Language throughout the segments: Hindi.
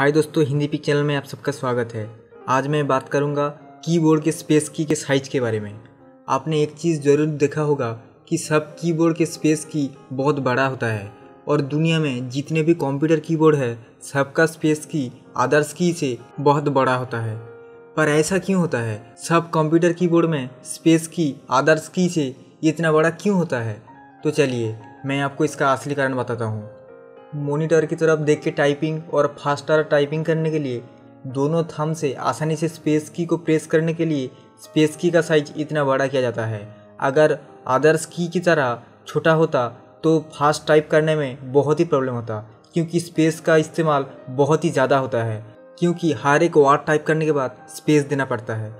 हाय दोस्तों, हिंदी पिक चैनल में आप सबका स्वागत है। आज मैं बात करूँगा कीबोर्ड के स्पेस की, के साइज़ के बारे में। आपने एक चीज़ ज़रूर देखा होगा कि सब कीबोर्ड के स्पेस की बहुत बड़ा होता है और दुनिया में जितने भी कंप्यूटर कीबोर्ड है, सबका स्पेस की, आदर्श की से बहुत बड़ा होता है। पर ऐसा क्यों होता है? सब कंप्यूटर कीबोर्ड में स्पेस की, आदर्श की से इतना बड़ा क्यों होता है? तो चलिए, मैं आपको इसका असली कारण बताता हूँ। मॉनिटर की तरफ़ देख के टाइपिंग और फास्टर टाइपिंग करने के लिए, दोनों थम से आसानी से स्पेस की को प्रेस करने के लिए स्पेस की का साइज़ इतना बड़ा किया जाता है। अगर अदर्स की की तरह छोटा होता तो फास्ट टाइप करने में बहुत ही प्रॉब्लम होता, क्योंकि स्पेस का इस्तेमाल बहुत ही ज़्यादा होता है, क्योंकि हर एक वार्ड टाइप करने के बाद स्पेस देना पड़ता है।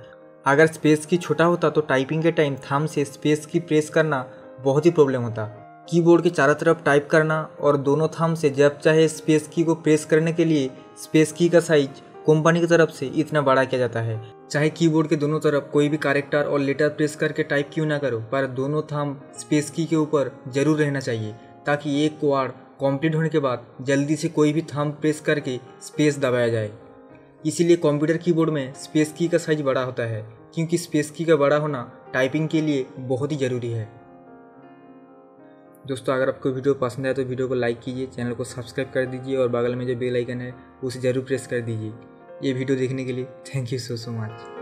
अगर स्पेस की छोटा होता तो टाइपिंग के टाइम थम से स्पेस की प्रेस करना बहुत ही प्रॉब्लम होता। कीबोर्ड के चारों तरफ़ टाइप करना और दोनों थम से जब चाहे स्पेस की को प्रेस करने के लिए स्पेस की का साइज़ कंपनी की तरफ़ से इतना बड़ा किया जाता है। चाहे कीबोर्ड के दोनों तरफ़ कोई भी कैरेक्टर और लेटर प्रेस करके टाइप क्यों ना करो, पर दोनों थम स्पेस की के ऊपर ज़रूर रहना चाहिए, ताकि एक वर्ड कंप्लीट होने के बाद जल्दी से कोई भी थम प्रेस करके स्पेस दबाया जाए। इसीलिए कंप्यूटर कीबोर्ड में स्पेस की का साइज़ बड़ा होता है, क्योंकि स्पेस की का बड़ा होना टाइपिंग के लिए बहुत ही ज़रूरी है। दोस्तों, अगर आपको वीडियो पसंद आए तो वीडियो को लाइक कीजिए, चैनल को सब्सक्राइब कर दीजिए और बगल में जो बेल आइकन है, उसे ज़रूर प्रेस कर दीजिए। ये वीडियो देखने के लिए thank you so so much